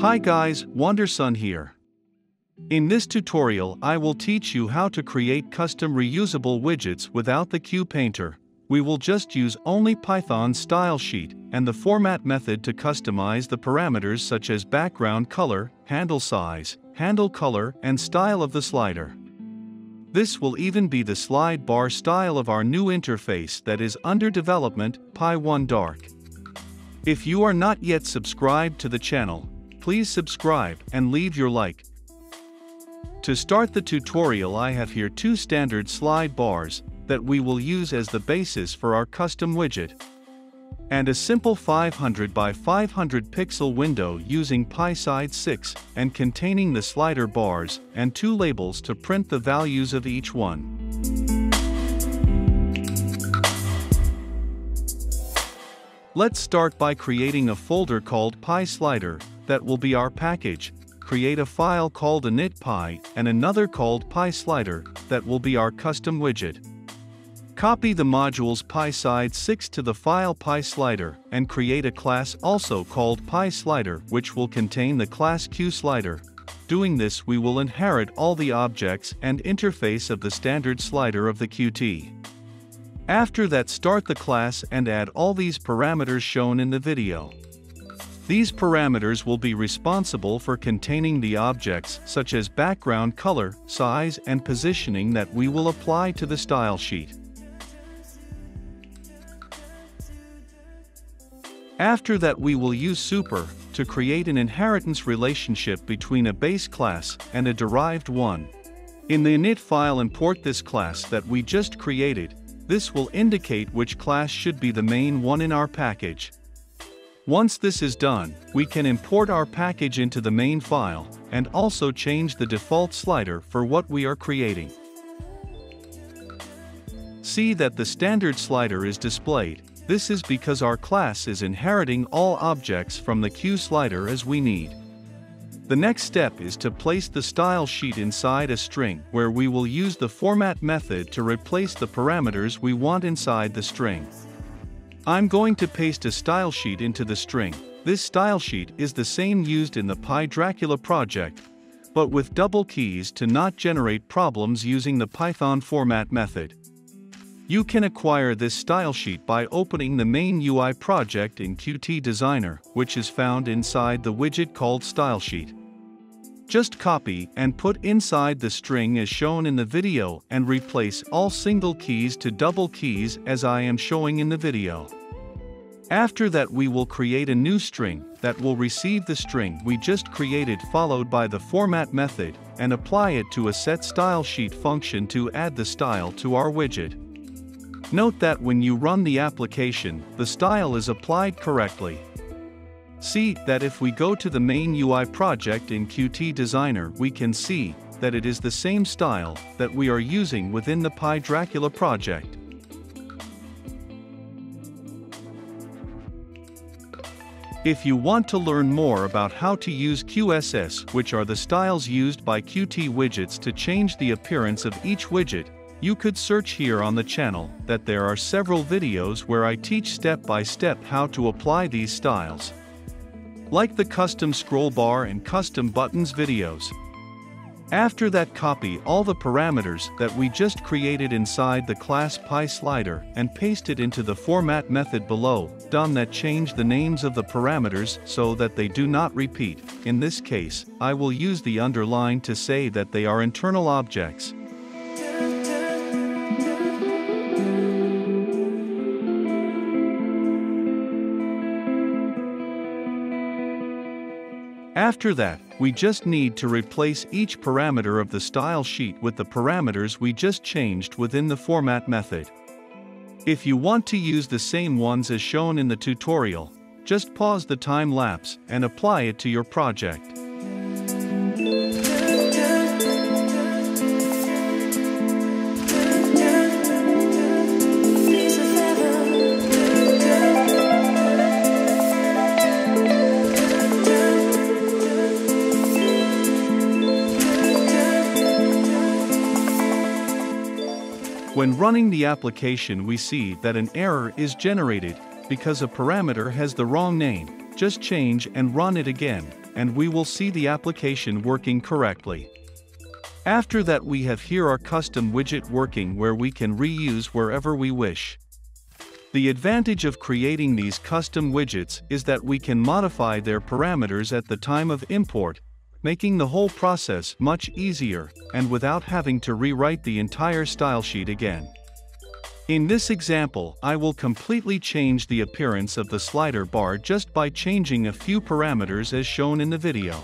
Hi guys, Wanderson here. In this tutorial I will teach you how to create custom reusable widgets without the QPainter. We will just use only Python style sheet and the format method to customize the parameters such as background color, handle size, handle color and style of the slider. This will even be the slide bar style of our new interface that is under development, Py1 Dark. If you are not yet subscribed to the channel, please subscribe and leave your like. To start the tutorial I have here two standard slide bars that we will use as the basis for our custom widget and a simple 500 by 500 pixel window using PySide 6 and containing the slider bars and two labels to print the values of each one. Let's start by creating a folder called PySlider that will be our package. Create a file called initpy and another called PySlider that will be our custom widget. Copy the modules PySide 6 to the file PySlider and create a class also called PySlider which will contain the class QSlider. Doing this we will inherit all the objects and interface of the standard slider of the Qt. After that start the class and add all these parameters shown in the video. These parameters will be responsible for containing the objects such as background color, size and positioning that we will apply to the style sheet. After that we will use super to create an inheritance relationship between a base class and a derived one. In the init file import this class that we just created, this will indicate which class should be the main one in our package. Once this is done, we can import our package into the main file, and also change the default slider for what we are creating. See that the standard slider is displayed, this is because our class is inheriting all objects from the QSlider as we need. The next step is to place the style sheet inside a string where we will use the format method to replace the parameters we want inside the string. I'm going to paste a style sheet into the string. This style sheet is the same used in the PyDracula project, but with double keys to not generate problems using the Python format method. You can acquire this style sheet by opening the main UI project in Qt Designer, which is found inside the widget called Style Sheet. Just copy and put inside the string as shown in the video and replace all single keys to double keys as I am showing in the video. After that we will create a new string that will receive the string we just created followed by the format method and apply it to a set style sheet function to add the style to our widget. Note that when you run the application, the style is applied correctly. See that if we go to the main UI project in Qt Designer we can see that it is the same style that we are using within the PyDracula project. If you want to learn more about how to use QSS which are the styles used by Qt widgets to change the appearance of each widget, you could search here on the channel that there are several videos where I teach step by step how to apply these styles. Like the custom scroll bar and custom buttons videos. After that copy all the parameters that we just created inside the class PySlider and paste it into the format method below, done that change the names of the parameters so that they do not repeat. In this case, I will use the underline to say that they are internal objects. After that, we just need to replace each parameter of the style sheet with the parameters we just changed within the format method. If you want to use the same ones as shown in the tutorial, just pause the time lapse and apply it to your project. When running the application we see that an error is generated because a parameter has the wrong name, just change and run it again, and we will see the application working correctly. After that we have here our custom widget working where we can reuse wherever we wish. The advantage of creating these custom widgets is that we can modify their parameters at the time of import, making the whole process much easier and without having to rewrite the entire style sheet again. In this example, I will completely change the appearance of the slider bar just by changing a few parameters as shown in the video.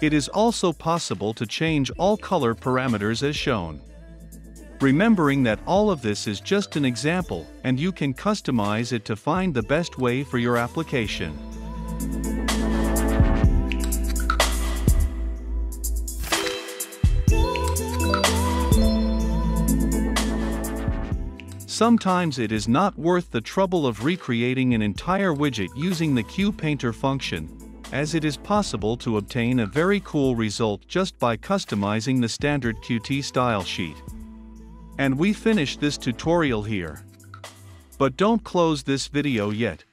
It is also possible to change all color parameters as shown. Remembering that all of this is just an example, and you can customize it to find the best way for your application. Sometimes it is not worth the trouble of recreating an entire widget using the QPainter function, as it is possible to obtain a very cool result just by customizing the standard Qt style sheet. And we finish this tutorial here. But don't close this video yet.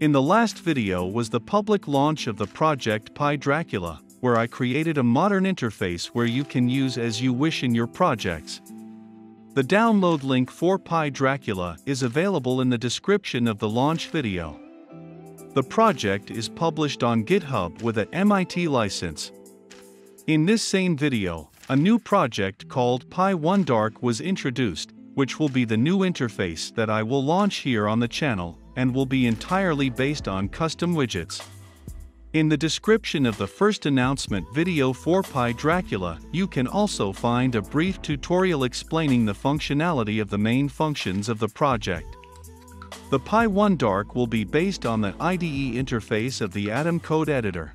In the last video was the public launch of the project PyDracula, where I created a modern interface where you can use as you wish in your projects. The download link for PyDracula is available in the description of the launch video. The project is published on GitHub with a MIT license. In this same video, a new project called Py1Dark was introduced, which will be the new interface that I will launch here on the channel and will be entirely based on custom widgets. In the description of the first announcement video for PyDracula, you can also find a brief tutorial explaining the functionality of the main functions of the project. The Py1 Dark will be based on the IDE interface of the Atom code editor.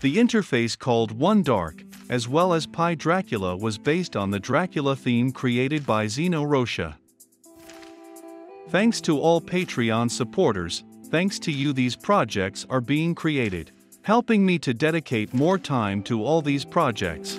The interface called 1 Dark, as well as PyDracula was based on the Dracula theme created by Zeno Rocha. Thanks to all Patreon supporters, thanks to you these projects are being created, helping me to dedicate more time to all these projects.